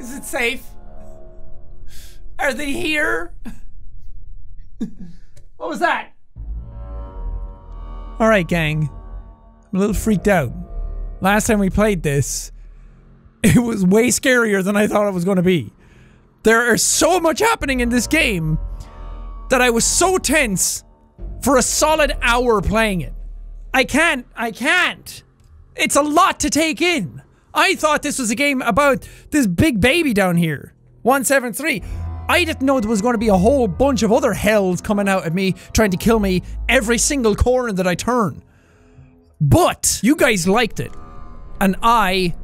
Is it safe? Are they here? what was that? Alright, gang. I'm a little freaked out. Last time we played this, it was way scarier than I thought it was going to be. There is so much happening in this game that I was so tense for a solid hour playing it. I can't, I can't. It's a lot to take in. I thought this was a game about this big baby down here. 173. I didn't know there was going to be a whole bunch of other hells coming out at me, trying to kill me every single corner that I turn. But you guys liked it. And I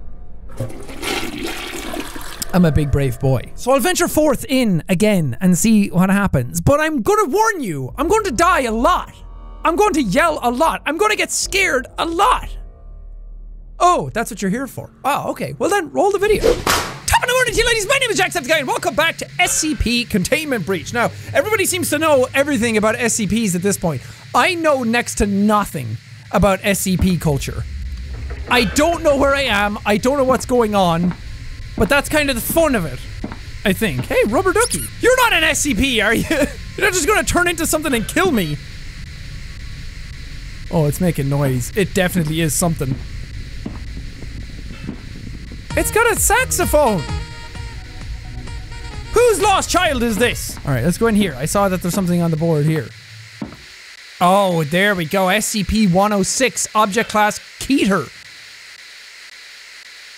I'm a big brave boy. So I'll venture forth in again and see what happens. But I'm gonna warn you, I'm going to die a lot. I'm going to yell a lot. I'm going to get scared a lot. Oh, that's what you're here for. Oh, okay. Well then, roll the video. Top of the morning to you ladies, my name is Jacksepticeye and welcome back to SCP Containment Breach. Now, everybody seems to know everything about SCPs at this point. I know next to nothing about SCP culture. I don't know where I am, I don't know what's going on, but that's kind of the fun of it. I think. Hey, Rubber Ducky, you're not an SCP, are you? You're not just gonna turn into something and kill me. Oh, it's making noise. It definitely is something. It's got a saxophone! Whose lost child is this? Alright, let's go in here. I saw that there's something on the board here. Oh, there we go. SCP-106, Object Class Keter.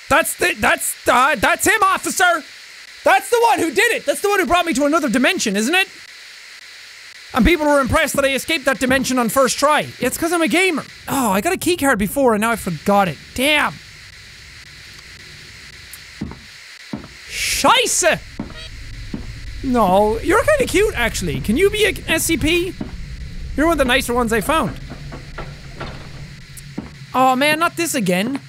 That's the- that's- uh, that's him, officer! That's the one who did it! That's the one who brought me to another dimension, isn't it? And people were impressed that I escaped that dimension on first try. It's because I'm a gamer. Oh, I got a keycard before and now I forgot it. Damn. Scheisse! No, you're kind of cute, actually. Can you be a SCP? You're one of the nicer ones I found. Oh man, not this again.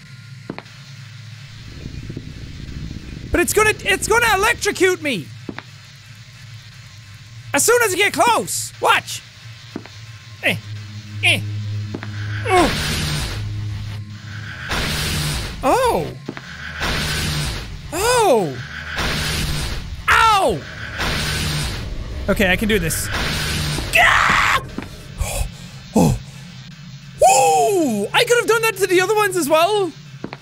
But it's gonna, it's gonna electrocute me. As soon as I get close. Watch. Eh, eh. Oh. Oh. Oh. Okay, I can do this. Ah! Oh. Ooh, I could have done that to the other ones as well.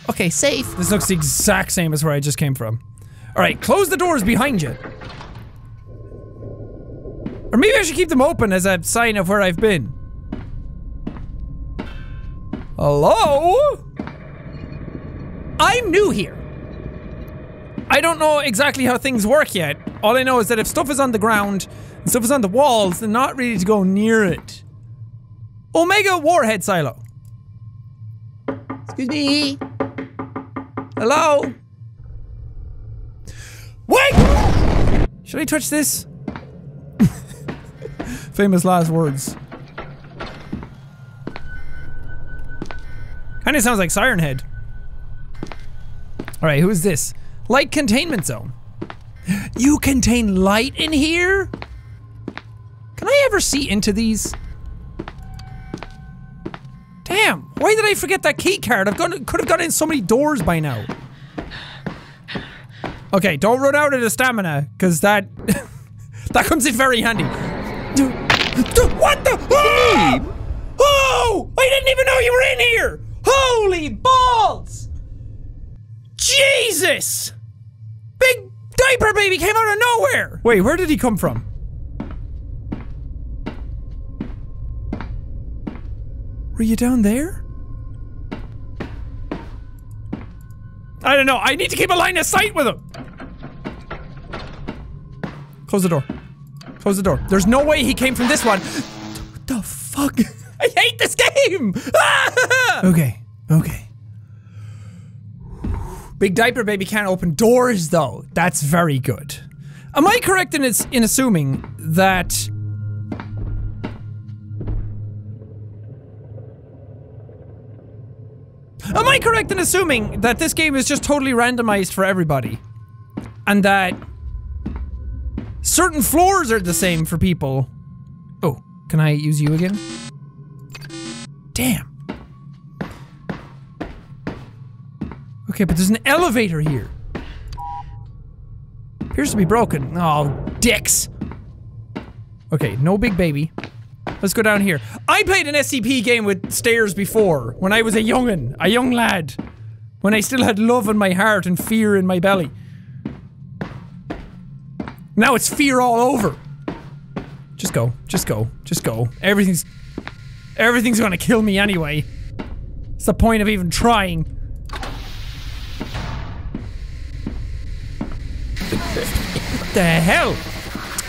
Okay, safe. This looks the exact same as where I just came from. All right, close the doors behind you. Or maybe I should keep them open as a sign of where I've been. Hello? I'm new here. I don't know exactly how things work yet. All I know is that if stuff is on the ground and stuff is on the walls, they're not ready to go near it. Omega Warhead Silo. Excuse me. Hello? Wait! Should I touch this? Famous last words. Kinda sounds like Siren Head. Alright, who is this? Light containment zone. You contain light in here? Can I ever see into these? Damn, why did I forget that key card? I've gone, could have got in so many doors by now. Okay, don't run out of the stamina, because that that comes in very handy. What the? Oh! oh! I didn't even know you were in here! Holy balls! Jesus! Diaper baby came out of nowhere! Wait, where did he come from? Were you down there? I don't know. I need to keep a line of sight with him. Close the door. Close the door. There's no way he came from this one. What the fuck? I hate this game! okay, okay. Big diaper baby can't open doors though. That's very good. Am I correct in, in assuming that Am I correct in assuming that this game is just totally randomized for everybody? And that certain floors are the same for people? Oh, can I use you again? Damn. Okay, but there's an elevator here. Appears to be broken. Oh, dicks. Okay, no big baby. Let's go down here. I played an SCP game with stairs before, when I was a youngin', a young lad. When I still had love in my heart and fear in my belly. Now it's fear all over. Just go, just go, just go. Everything's... Everything's gonna kill me anyway. It's the point of even trying? The hell?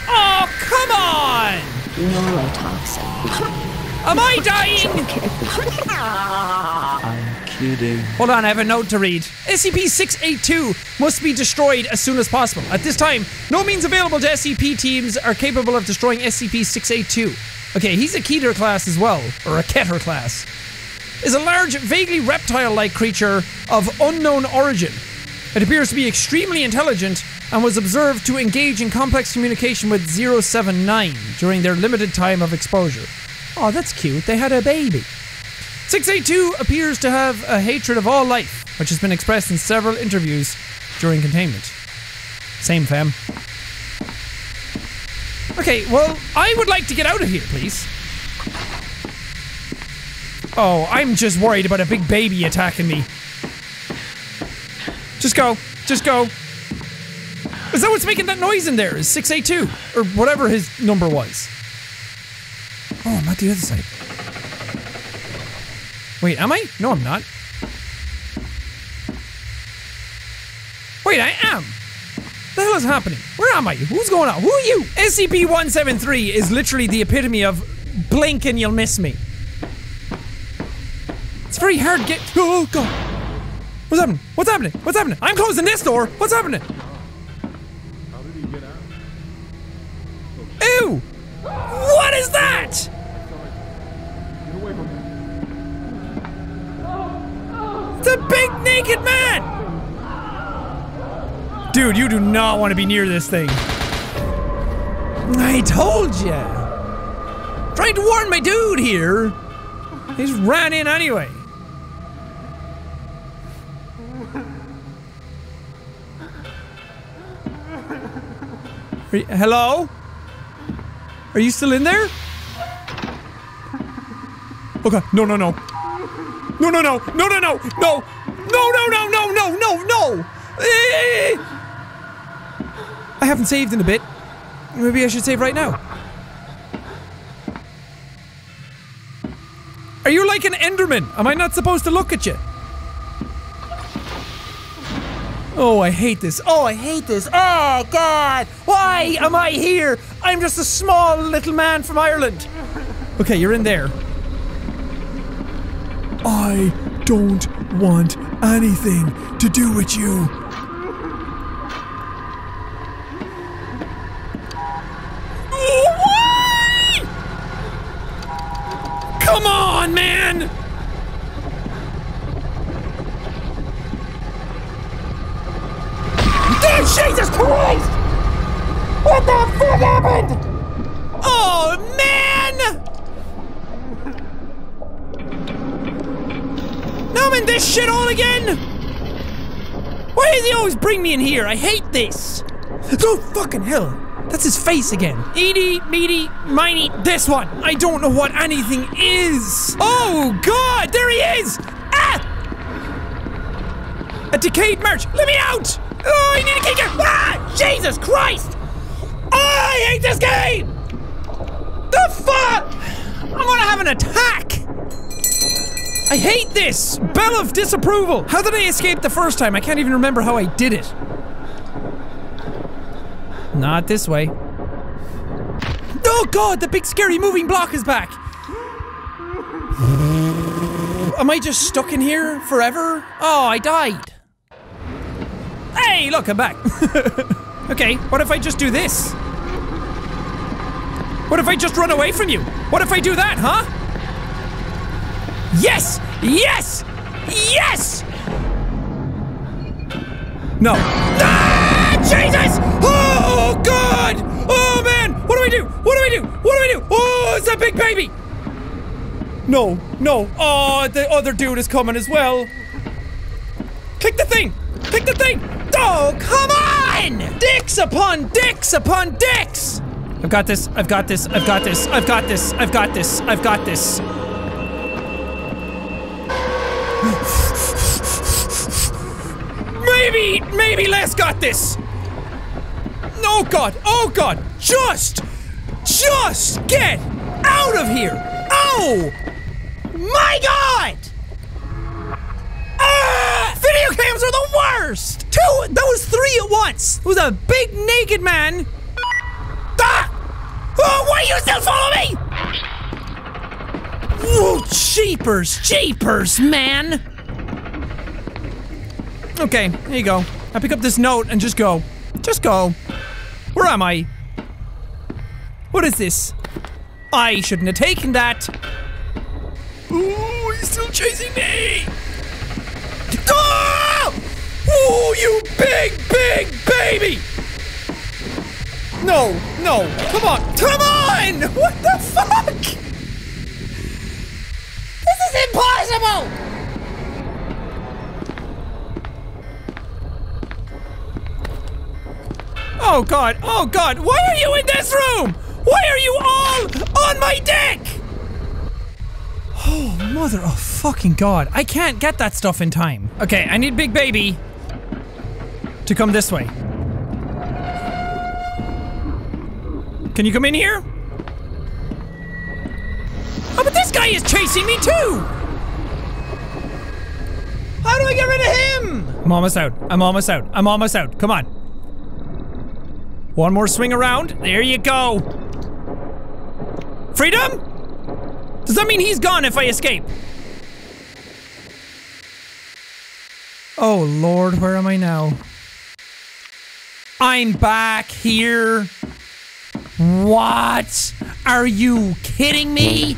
Oh, come on! Neurotoxin. Am I dying? I'm kidding. Hold on, I have a note to read. SCP-682 must be destroyed as soon as possible. At this time, no means available to SCP teams are capable of destroying SCP-682. Okay, he's a Keter class as well, or a Keter class. Is a large, vaguely reptile-like creature of unknown origin. It appears to be extremely intelligent and was observed to engage in complex communication with 079 during their limited time of exposure. Oh, that's cute. They had a baby. 682 appears to have a hatred of all life, which has been expressed in several interviews during containment. Same fam. Okay, well, I would like to get out of here, please. Oh, I'm just worried about a big baby attacking me. Just go. Just go. Is that what's making that noise in there? Is 682? Or whatever his number was. Oh, I'm at the other side. Wait, am I? No, I'm not. Wait, I am. The hell is happening? Where am I? Who's going on? Who are you? SCP-173 is literally the epitome of blink and you'll miss me. It's very hard to get- Oh, God. What's happening? What's happening? What's happening? I'm closing this door. What's happening? Not want to be near this thing. I told ya! Tried to warn my dude here. He just ran in anyway. Are you- hello? Are you still in there? Okay, no, no, no. No, no, no, no, no, no, no, no, no, no, no, no, no, no. Haven't saved in a bit. Maybe I should save right now. Are you like an Enderman? Am I not supposed to look at you? Oh, I hate this. Oh, I hate this. Oh, God. Why am I here? I'm just a small little man from Ireland. Okay, you're in there. I don't want anything to do with you. Why? Come on, man! Dude, Jesus Christ! What the fuck happened? Oh, man! Now I'm in this shit all again? Why does he always bring me in here? I hate this. Oh, fucking hell. That's his face again. Edie, meaty, miney, this one. I don't know what anything is. Oh, God, there he is. Ah! A decayed merch. Let me out. Oh, I need a kicker. Ah, Jesus Christ. Oh, I hate this game. The fuck? I'm gonna have an attack. I hate this! Bell of disapproval! How did I escape the first time? I can't even remember how I did it. Not this way. Oh god, the big scary moving block is back! Am I just stuck in here forever? Oh, I died. Hey, look, I'm back. okay, what if I just do this? What if I just run away from you? What if I do that, huh? Yes! Yes! Yes! No. Ah! Jesus! Oh, God! Oh, man! What do I do? What do I do? What do I do? Oh, it's a big baby! No, no. Oh, the other dude is coming as well. Click the thing! Click the thing! Oh, come on! Dicks upon dicks upon dicks! I've got this, I've got this, I've got this, I've got this, I've got this, I've got this. maybe, maybe Les got this! Oh god, oh god, just, just get out of here! Oh! My god! Ah! Video games are the worst! Two, that was three at once! It was a big naked man. Ah! Oh, why you still follow me? Whoa, jeepers, jeepers, man! Okay, here you go. I pick up this note and just go. Just go. Where am I? What is this? I shouldn't have taken that. Ooh, he's still chasing me! Oh! Oh, you big, big baby! No, no, come on, come on! What the fuck? This is impossible! Oh god, oh god, why are you in this room? Why are you all on my dick? Oh, mother of fucking god. I can't get that stuff in time. Okay, I need Big Baby to come this way. Can you come in here? Oh, but this guy is chasing me too! How do I get rid of him? I'm almost out. I'm almost out. I'm almost out. Come on. One more swing around. There you go. Freedom? Does that mean he's gone if I escape? Oh lord, where am I now? I'm back here. What? Are you kidding me?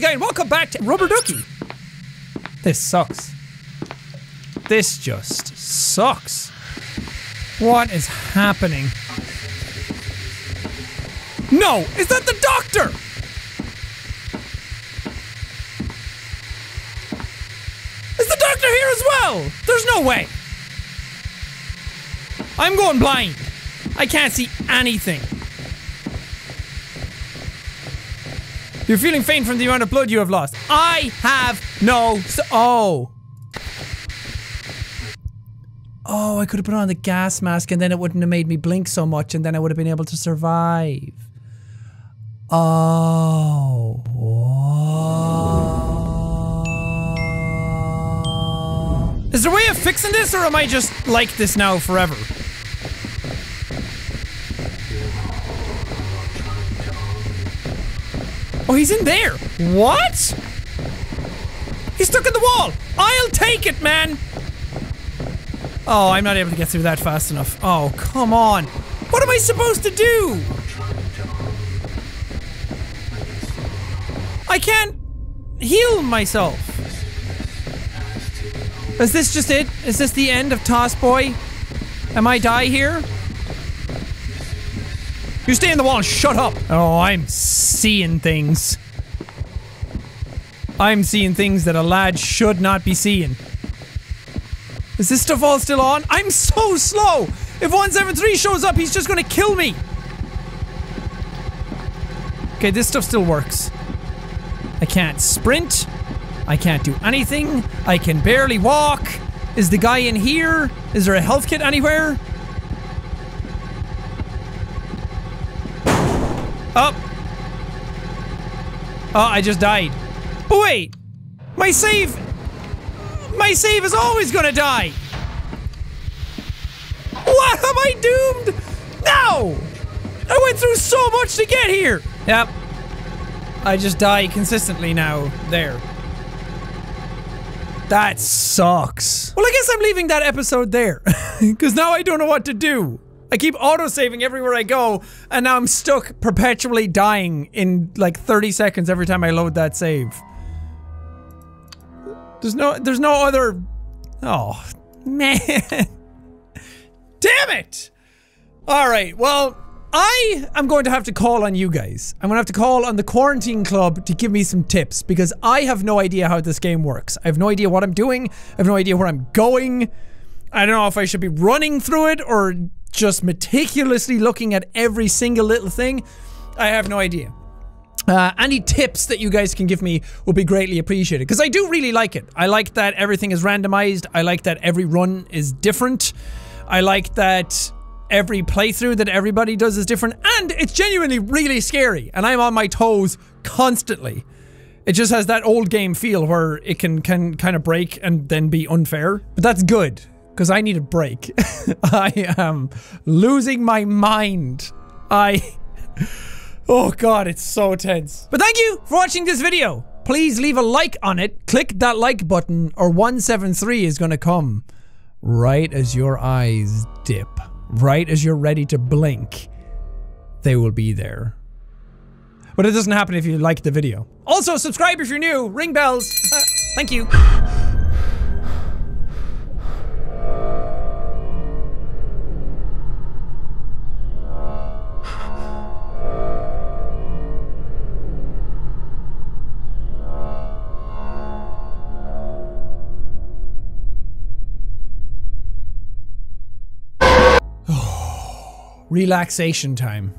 Name and welcome back to Rubber Ducky. This sucks. This just sucks. What is happening? No! Is that the doctor? Is the doctor here as well? There's no way. I'm going blind. I can't see anything. You're feeling faint from the amount of blood you have lost. I have no. Oh. Oh, I could have put on the gas mask and then it wouldn't have made me blink so much and then I would have been able to survive. Oh. Whoa. Is there a way of fixing this or am I just like this now forever? Oh, he's in there. What? He's stuck in the wall. I'll take it, man. Oh, I'm not able to get through that fast enough. Oh, come on. What am I supposed to do? I can't heal myself. Is this just it? Is this the end of Toss Boy? Am I die here? You stay in the wall and shut up! Oh, I'm seeing things. I'm seeing things that a lad should not be seeing. Is this stuff all still on? I'm so slow! If 173 shows up, he's just gonna kill me! Okay, this stuff still works. I can't sprint. I can't do anything. I can barely walk. Is the guy in here? Is there a health kit anywhere? Oh. Oh, I just died. But wait. My save. My save is always gonna die. What? Am I doomed? No! I went through so much to get here. Yep. I just die consistently now. There. That sucks. Well, I guess I'm leaving that episode there. Because now I don't know what to do. I keep autosaving everywhere I go, and now I'm stuck perpetually dying in like 30 seconds every time I load that save. There's no there's no other Oh, man. Damn it! Alright, well, I am going to have to call on you guys. I'm going to have to call on the Quarantine Club to give me some tips because I have no idea how this game works. I have no idea what I'm doing. I have no idea where I'm going. I don't know if I should be running through it or just meticulously looking at every single little thing. I have no idea. Uh, any tips that you guys can give me would be greatly appreciated because I do really like it. I like that everything is randomized. I like that every run is different. I like that every playthrough that everybody does is different and it's genuinely really scary and I'm on my toes constantly. It just has that old game feel where it can, can kind of break and then be unfair. But that's good because I need a break. I am losing my mind. I... Oh god, it's so tense. But thank you for watching this video. Please leave a like on it. Click that like button or 173 is gonna come right as your eyes dip. Right as you're ready to blink. They will be there. But it doesn't happen if you like the video. Also, subscribe if you're new. Ring bells. Uh, thank you. Relaxation time.